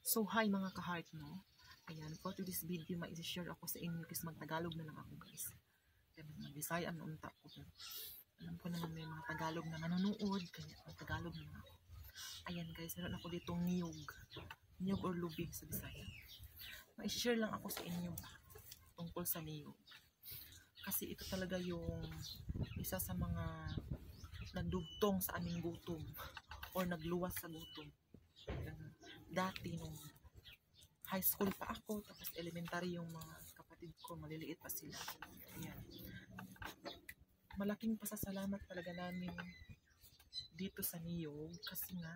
So, hi mga ka-heart, no? Ayan, for today's video, ma-share ako sa inyo kasi mag-Tagalog na lang ako, guys. Kaya mag-Bisaya ang naunta ko. Alam ko naman may mga Tagalog na nanonood, kaya mag-Tagalog na ako. Ayan, guys, meron ako ditong niyog. Niyog or lubig sa Bisaya. Ma-share lang ako sa inyo tungkol sa niyog. Kasi ito talaga yung isa sa mga nagdugtong sa aming gutom or nagluwas sa gutom. Ganun. Dati nung high school pa ako, tapos elementary yung mga kapatid ko, maliliit pa sila. Ayan. Malaking pasasalamat talaga namin dito sa Niyog kasi nga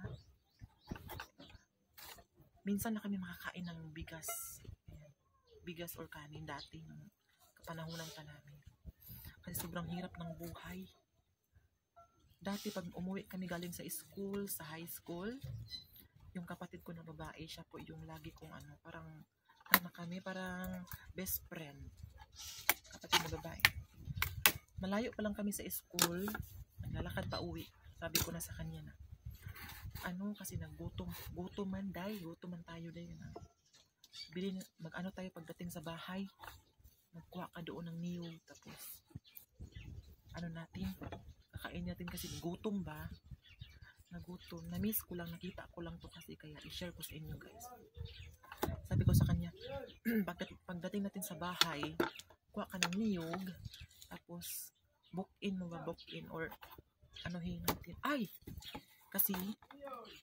minsan na kami makakain ng bigas. Bigas or kanin dati nung kapanahonan pa namin. Kasi sobrang hirap ng buhay dati pag umuwi kami galing sa school, sa high school, yung kapatid ko na babae, siya po yung lagi kong ano, parang, ano kami, parang best friend. Kapatid na babae. Malayo pa lang kami sa school, naglalakad pa uwi. Sabi ko na sa kanya na, ano, kasi naggutom, gutom man, day, gutom man tayo, day, na. Bili, mag-ano tayo pagdating sa bahay, magkuha ka doon ng niyog, tapos, ano natin, kakain natin kasi gutom ba? Nagutom. Na-miss ko lang, nakita ko lang to kasi kaya i-share ko sa inyo guys. Sabi ko sa kanya, pag, pagdating natin sa bahay, kuha ka ng niyog, tapos book in mo ba, book in or anuhin natin. Ay! Kasi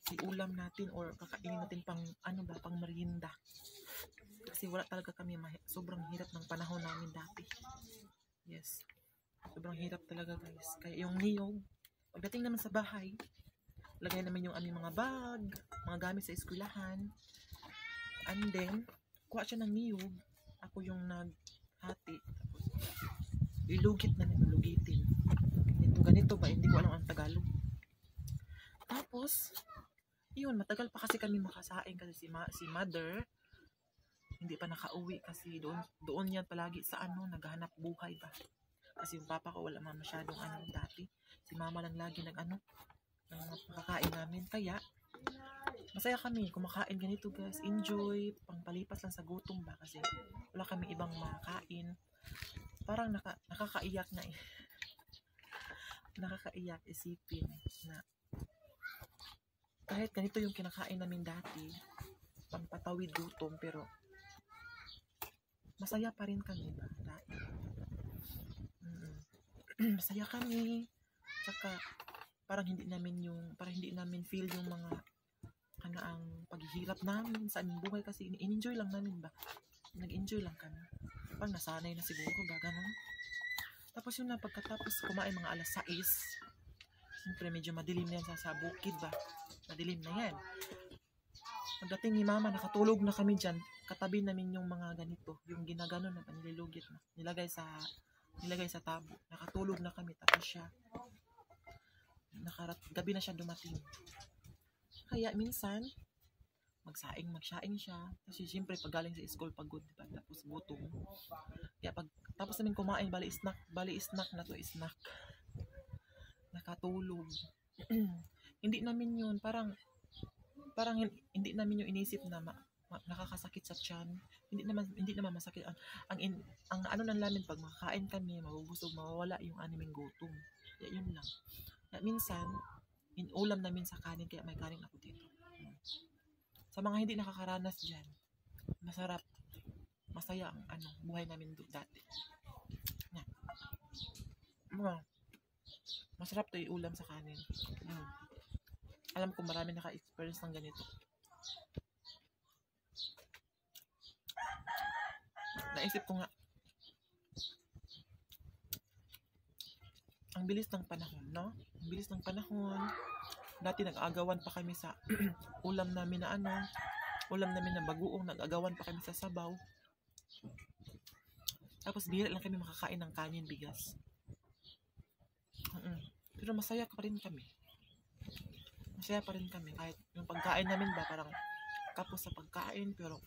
si ulam natin or kakainin natin pang ano ba, pang merienda. Kasi wala talaga kami, sobrang hirap ng panahon namin dati. Yes. Sobrang hirap talaga guys. Kaya yung niyog, pagdating naman sa bahay, lagay naman yung aming mga bag, mga gamit sa eskwelahan. And then, kuha siya ng niyog. Ako yung naghati. Tapos, ilugit na nito, lugitin. Ganito, ganito ba? Hindi ko alam ang Tagalog. Tapos, yun, matagal pa kasi kami makasain kasi si, ma si mother, hindi pa nakauwi kasi doon, doon yan palagi sa ano, naghahanap buhay ba. Kasi yung papa ko wala man masyadong ano dati. Si mama lang lagi nag ano, ng makakain namin. Kaya, masaya kami kumakain ganito guys. Enjoy, pangpalipas lang sa gutom ba kasi wala kami ibang makakain. Parang naka, nakakaiyak na eh. nakakaiyak isipin na kahit ganito yung kinakain namin dati, pangpatawid gutom, pero masaya pa rin kami ba dati masaya kami. Tsaka, parang hindi namin yung, parang hindi namin feel yung mga, kanaang paghihirap namin sa aming buhay kasi in-enjoy lang namin ba. Nag-enjoy lang kami. Parang nasanay na siguro ba, ganun. Tapos yun na, pagkatapos kumain mga alas 6, siyempre medyo madilim na yan sa, sa bukid ba. Madilim na yan. Pagdating ni mama, nakatulog na kami dyan. Katabi namin yung mga ganito, yung ginagano na panililugit na. Nilagay sa nilagay sa tabo. Nakatulog na kami tapos siya nakarat gabi na siya dumating. Kaya minsan magsaing magsaing siya kasi siyempre pag galing sa school pagod diba? tapos gutom kaya pag tapos namin kumain bali snack bali snack na to snack nakatulog hindi namin yun parang parang hindi namin yung inisip na ma, nakakasakit sa tiyan. Hindi naman hindi naman masakit ang ang, in, ang ano nang namin pag makakain kami, mabubusog, mawawala yung animing gutom. Kaya yun lang. Kaya minsan inulam namin sa kanin kaya may kanin ako dito. Sa mga hindi nakakaranas diyan, masarap. Masaya ang ano, buhay namin do dati. Yan. Mga masarap to iulam sa kanin. Hmm. Alam ko marami naka-experience ng ganito. naisip ko nga, ang bilis ng panahon, no? Ang bilis ng panahon. Dati nag-agawan pa kami sa ulam namin na ano, ulam namin na bagoong, nag-agawan pa kami sa sabaw. Tapos bihira lang kami makakain ng kanin bigas. Mm-mm. Pero masaya pa rin kami. Masaya pa rin kami. Kahit yung pagkain namin ba, parang kapos sa pagkain, pero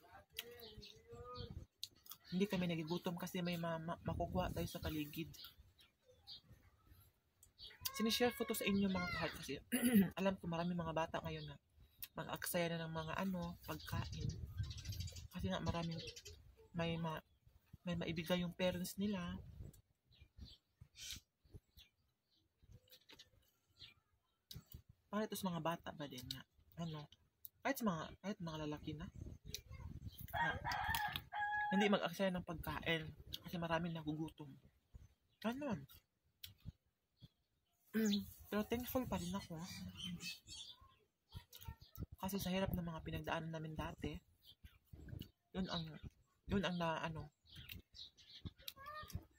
hindi kami nagigutom kasi may ma- ma- makukuha tayo sa paligid. Sinishare ko to sa inyo mga kahal kasi alam ko marami mga bata ngayon na mag-aksaya na ng mga ano, pagkain. Kasi nga maraming may ma, may maibigay yung parents nila. Para ito sa mga bata ba din na ano, kahit sa mga, kahit mga lalaki na, na hindi mag-aksaya ng pagkain kasi maraming nagugutom. Ganon. Mm, Pero thankful pa rin ako. Kasi sa hirap ng mga pinagdaanan namin dati, yun ang, yun ang na, ano,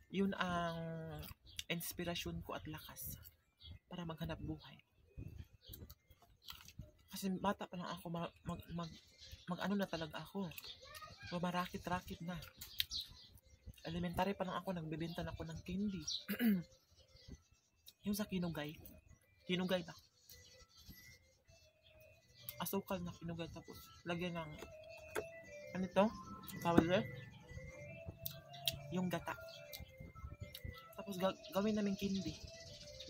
yun ang inspirasyon ko at lakas para maghanap buhay. Kasi bata pa lang ako, mag, mag, mag, mag ano na talaga ako. So, marakit-rakit na. Elementary pa lang ako, nagbebenta na ako ng candy. yung sa kinugay. Kinugay ba? Asukal na kinugay tapos lagyan ng ano? Tawag doon? Yung gata. Tapos ga- gawin namin candy.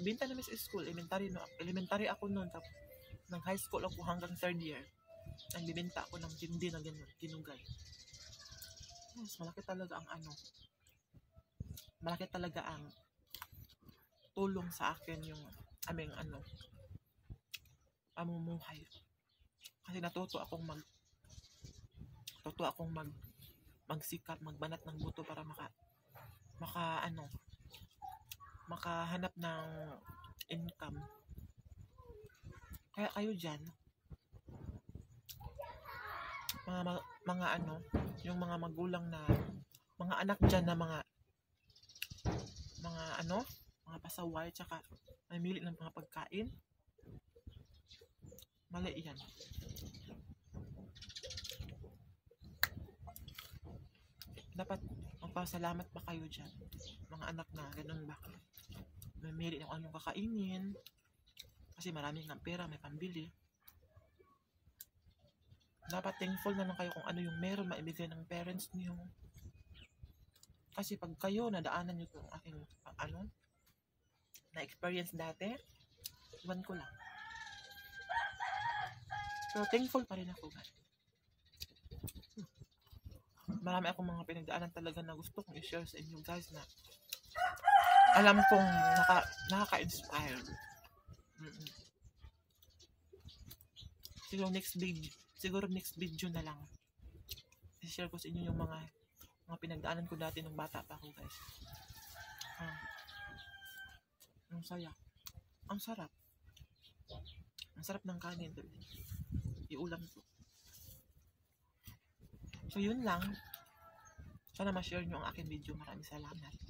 Binta namin sa school, elementary no, elementary ako noon tapos nang high school ako hanggang third year. Nagbibenta ako ng candy na ganun, kinugay. Yes, malaki talaga ang ano. Malaki talaga ang tulong sa akin yung aming ano pamumuhay. Kasi natuto akong mag natuto akong mag magsikap, magbanat ng buto para maka maka ano makahanap ng income. Kaya kayo dyan, mga, mga, ano, yung mga magulang na, mga anak dyan na mga, mga ano, mga pasaway, tsaka mamili ng mga pagkain. Mali yan. Dapat magpasalamat pa kayo dyan. Mga anak na, ganun ba? Mamili ng anong kakainin. Kasi marami nga pera, may pambili. Dapat thankful na lang kayo kung ano yung meron maibigay ng parents niyo. Kasi pag kayo nadaanan nyo itong aking na-experience dati, iwan ko lang. Pero thankful pa rin ako, guys. Marami akong mga pinagdaanan talaga na gusto kong i-share sa inyo, guys, na alam kong naka, nakaka-inspire. Mm-mm. Siguro next video, siguro next video na lang. I-share ko sa inyo yung mga mga pinagdaanan ko dati nung bata pa ako, guys. Ah. Ang saya. Ang sarap. Ang sarap ng kanin. Iulam ko. So, yun lang. Sana ma-share nyo ang aking video. Maraming salamat.